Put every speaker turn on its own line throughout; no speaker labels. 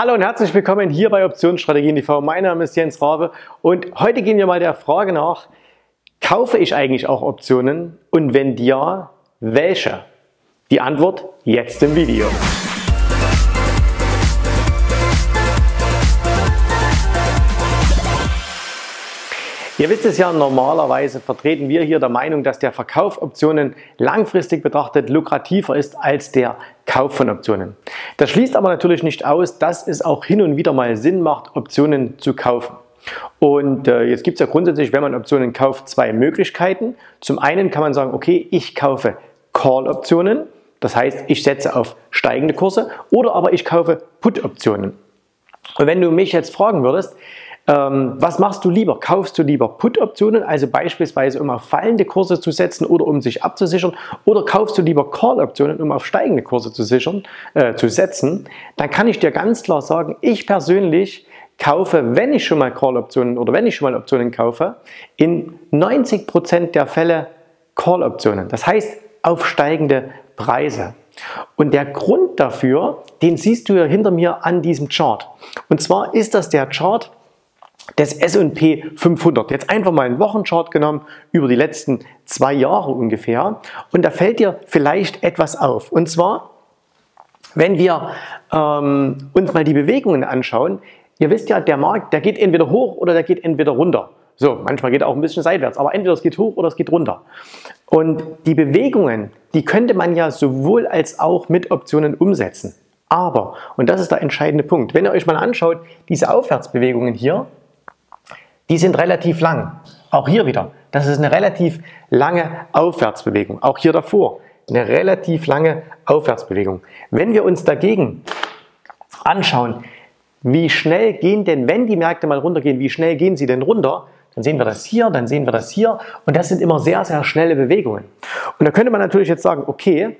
Hallo und herzlich willkommen hier bei Optionsstrategien TV. Mein Name ist Jens Rabe und heute gehen wir mal der Frage nach, kaufe ich eigentlich auch Optionen und wenn ja, welche? Die Antwort jetzt im Video. Ihr wisst es ja, normalerweise vertreten wir hier der Meinung, dass der Verkauf Optionen langfristig betrachtet lukrativer ist als der Kauf von Optionen. Das schließt aber natürlich nicht aus, dass es auch hin und wieder mal Sinn macht, Optionen zu kaufen. Und äh, jetzt gibt es ja grundsätzlich, wenn man Optionen kauft, zwei Möglichkeiten. Zum einen kann man sagen, okay, ich kaufe Call-Optionen, das heißt, ich setze auf steigende Kurse, oder aber ich kaufe Put-Optionen. Und wenn du mich jetzt fragen würdest, ähm, was machst du lieber? Kaufst du lieber Put-Optionen, also beispielsweise um auf fallende Kurse zu setzen oder um sich abzusichern, oder kaufst du lieber Call-Optionen, um auf steigende Kurse zu, sichern, äh, zu setzen? Dann kann ich dir ganz klar sagen, ich persönlich kaufe, wenn ich schon mal Call-Optionen oder wenn ich schon mal Optionen kaufe, in 90% der Fälle Call-Optionen. Das heißt auf steigende Preise. Und der Grund dafür, den siehst du ja hinter mir an diesem Chart. Und zwar ist das der Chart, des S&P 500. Jetzt einfach mal einen Wochenchart genommen über die letzten zwei Jahre ungefähr und da fällt dir vielleicht etwas auf. Und zwar, wenn wir ähm, uns mal die Bewegungen anschauen, ihr wisst ja, der Markt, der geht entweder hoch oder der geht entweder runter. So, manchmal geht er auch ein bisschen seitwärts, aber entweder es geht hoch oder es geht runter. Und die Bewegungen, die könnte man ja sowohl als auch mit Optionen umsetzen. Aber, und das ist der entscheidende Punkt, wenn ihr euch mal anschaut, diese Aufwärtsbewegungen hier, die sind relativ lang. Auch hier wieder. Das ist eine relativ lange Aufwärtsbewegung. Auch hier davor eine relativ lange Aufwärtsbewegung. Wenn wir uns dagegen anschauen, wie schnell gehen denn, wenn die Märkte mal runtergehen, wie schnell gehen sie denn runter, dann sehen wir das hier, dann sehen wir das hier und das sind immer sehr, sehr schnelle Bewegungen. Und da könnte man natürlich jetzt sagen, okay,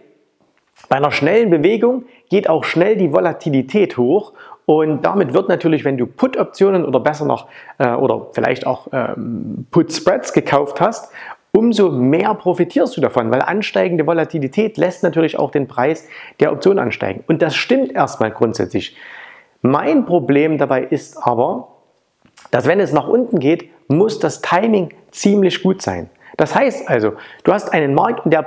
bei einer schnellen Bewegung geht auch schnell die Volatilität hoch und damit wird natürlich, wenn du Put-Optionen oder besser noch äh, oder vielleicht auch ähm, Put-Spreads gekauft hast, umso mehr profitierst du davon, weil ansteigende Volatilität lässt natürlich auch den Preis der Option ansteigen. Und das stimmt erstmal grundsätzlich. Mein Problem dabei ist aber, dass wenn es nach unten geht, muss das Timing ziemlich gut sein. Das heißt also, du hast einen Markt und der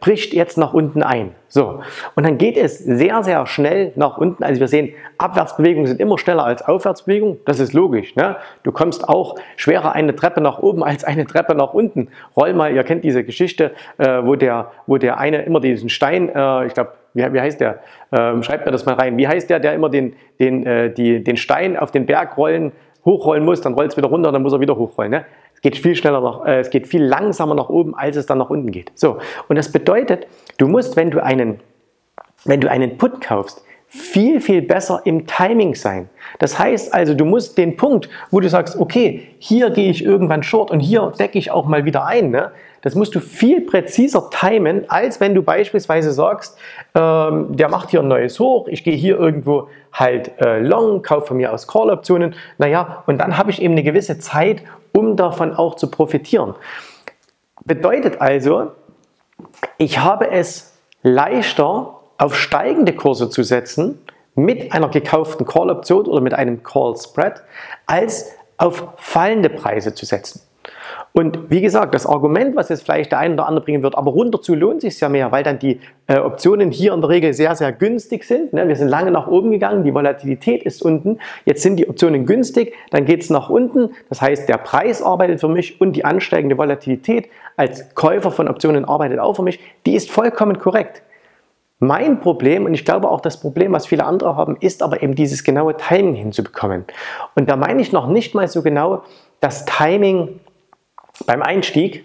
bricht jetzt nach unten ein. So. Und dann geht es sehr, sehr schnell nach unten. Also wir sehen, Abwärtsbewegungen sind immer schneller als Aufwärtsbewegungen. Das ist logisch. Ne? Du kommst auch schwerer eine Treppe nach oben als eine Treppe nach unten. Roll mal, ihr kennt diese Geschichte, äh, wo, der, wo der eine immer diesen Stein, äh, ich glaube, wie, wie, heißt der? Ähm, schreibt mir das mal rein. Wie heißt der, der immer den, den, äh, die, den Stein auf den Berg rollen, hochrollen muss, dann rollt es wieder runter, dann muss er wieder hochrollen. Ne? Es geht viel schneller nach, äh, es geht viel langsamer nach oben, als es dann nach unten geht. So. Und das bedeutet, du musst, wenn du einen, wenn du einen Put kaufst, viel, viel besser im Timing sein. Das heißt also, du musst den Punkt, wo du sagst, okay, hier gehe ich irgendwann short und hier decke ich auch mal wieder ein, ne? das musst du viel präziser timen, als wenn du beispielsweise sagst, ähm, der macht hier ein neues Hoch, ich gehe hier irgendwo halt äh, long, kaufe von mir aus Call-Optionen, naja, und dann habe ich eben eine gewisse Zeit, um davon auch zu profitieren. Bedeutet also, ich habe es leichter auf steigende Kurse zu setzen mit einer gekauften Call-Option oder mit einem Call-Spread, als auf fallende Preise zu setzen. Und wie gesagt, das Argument, was jetzt vielleicht der eine oder andere bringen wird, aber runter zu lohnt sich ja mehr, weil dann die äh, Optionen hier in der Regel sehr, sehr günstig sind. Ne? Wir sind lange nach oben gegangen, die Volatilität ist unten, jetzt sind die Optionen günstig, dann geht es nach unten. Das heißt, der Preis arbeitet für mich und die ansteigende Volatilität als Käufer von Optionen arbeitet auch für mich. Die ist vollkommen korrekt. Mein Problem, und ich glaube auch das Problem, was viele andere haben, ist aber eben dieses genaue Timing hinzubekommen. Und da meine ich noch nicht mal so genau das Timing beim Einstieg,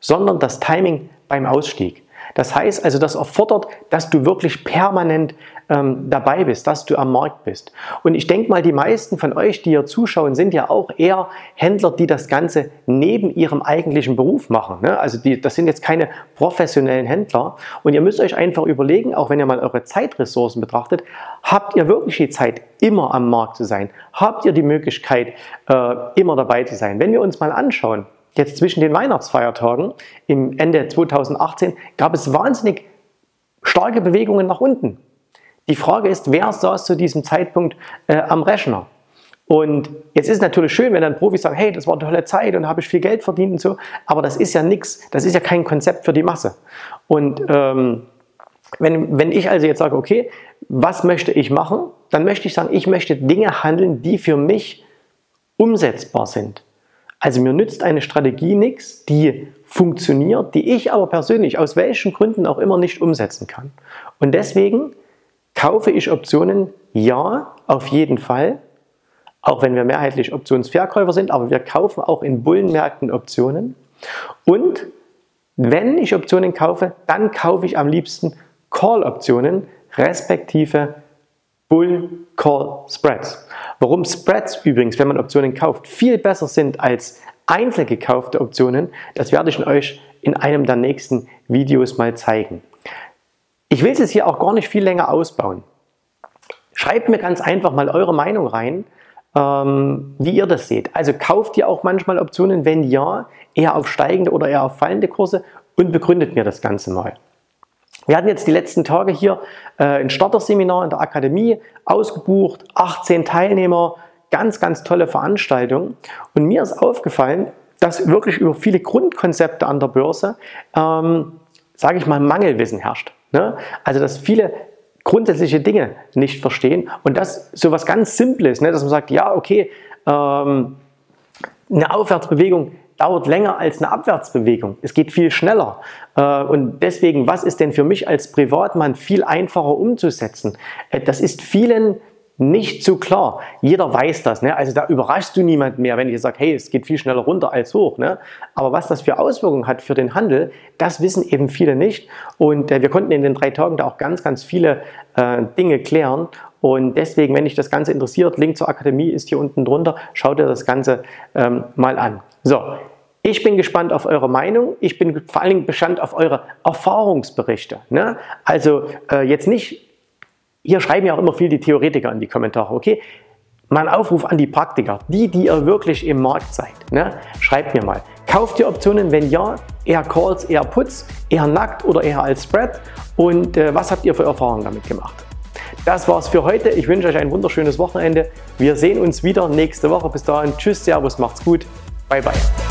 sondern das Timing beim Ausstieg. Das heißt also, das erfordert, dass du wirklich permanent ähm, dabei bist, dass du am Markt bist. Und ich denke mal, die meisten von euch, die hier zuschauen, sind ja auch eher Händler, die das Ganze neben ihrem eigentlichen Beruf machen. Ne? Also die, das sind jetzt keine professionellen Händler. Und ihr müsst euch einfach überlegen, auch wenn ihr mal eure Zeitressourcen betrachtet, habt ihr wirklich die Zeit, immer am Markt zu sein? Habt ihr die Möglichkeit, äh, immer dabei zu sein? Wenn wir uns mal anschauen, jetzt zwischen den Weihnachtsfeiertagen im Ende 2018 gab es wahnsinnig starke Bewegungen nach unten. Die Frage ist, wer saß zu diesem Zeitpunkt äh, am Rechner? Und jetzt ist es natürlich schön, wenn dann Profis sagen, hey, das war eine tolle Zeit und habe ich viel Geld verdient und so, aber das ist ja nichts, das ist ja kein Konzept für die Masse. Und ähm, wenn, wenn ich also jetzt sage, okay, was möchte ich machen, dann möchte ich sagen, ich möchte Dinge handeln, die für mich umsetzbar sind. Also mir nützt eine Strategie nichts, die funktioniert, die ich aber persönlich aus welchen Gründen auch immer nicht umsetzen kann. Und deswegen kaufe ich Optionen, ja, auf jeden Fall, auch wenn wir mehrheitlich Optionsverkäufer sind, aber wir kaufen auch in Bullenmärkten Optionen. Und wenn ich Optionen kaufe, dann kaufe ich am liebsten Call-Optionen, respektive Bull-Call-Spreads. Warum Spreads übrigens, wenn man Optionen kauft, viel besser sind als einzeln gekaufte Optionen, das werde ich euch in einem der nächsten Videos mal zeigen. Ich will es hier auch gar nicht viel länger ausbauen. Schreibt mir ganz einfach mal eure Meinung rein ähm, wie ihr das seht. Also kauft ihr auch manchmal Optionen? Wenn ja, eher auf steigende oder eher auf fallende Kurse und begründet mir das Ganze mal. Wir hatten jetzt die letzten Tage hier äh, ein Starterseminar in der Akademie ausgebucht, 18 Teilnehmer, ganz, ganz tolle Veranstaltung. Und mir ist aufgefallen, dass wirklich über viele Grundkonzepte an der Börse, ähm, sage ich mal, Mangelwissen herrscht. Ne? Also dass viele grundsätzliche Dinge nicht verstehen und das so was ganz Simples, ne, dass man sagt, ja, okay, ähm, eine Aufwärtsbewegung dauert länger als eine Abwärtsbewegung. Es geht viel schneller. Äh, und deswegen, was ist denn für mich als Privatmann viel einfacher umzusetzen? Äh, das ist vielen nicht so klar. Jeder weiß das. Ne? Also da überraschst du niemanden mehr, wenn ich sage, hey, es geht viel schneller runter als hoch. Ne? Aber was das für Auswirkungen hat für den Handel, das wissen eben viele nicht. Und äh, wir konnten in den drei Tagen da auch ganz, ganz viele Dinge klären. Und deswegen, wenn dich das Ganze interessiert, Link zur Akademie ist hier unten drunter. Schau dir das Ganze ähm, mal an. So, ich bin gespannt auf eure Meinung. Ich bin vor allen Dingen gespannt auf eure Erfahrungsberichte. Ne? Also äh, jetzt nicht hier schreiben ja auch immer viel die Theoretiker in die Kommentare, okay? Mein Aufruf an die Praktiker, die, die ihr wirklich im Markt seid, ne? schreibt mir mal. Kauft ihr Optionen? Wenn ja, eher Calls, eher Puts, eher nackt oder eher als Spread? Und äh, was habt ihr für Erfahrungen damit gemacht? Das war's für heute. Ich wünsche euch ein wunderschönes Wochenende. Wir sehen uns wieder nächste Woche. Bis dahin, tschüss, servus, macht's gut. Bye, bye.